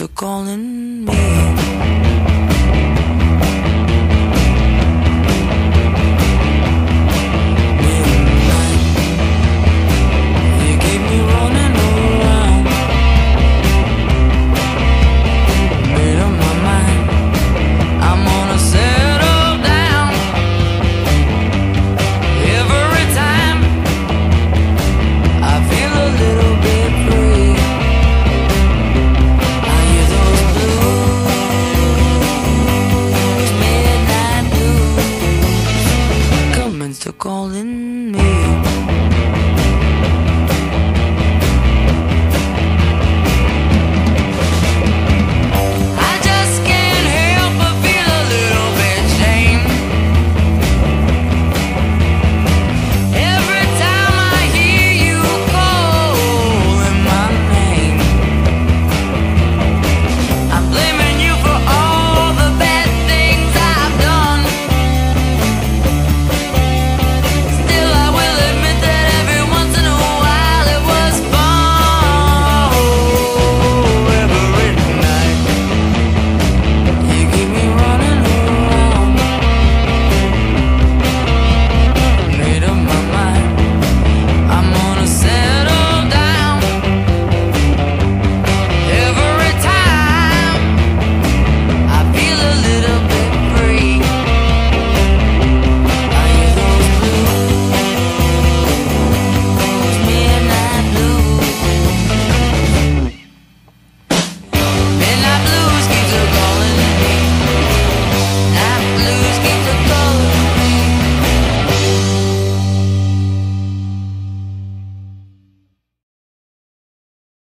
still calling me. Calling me.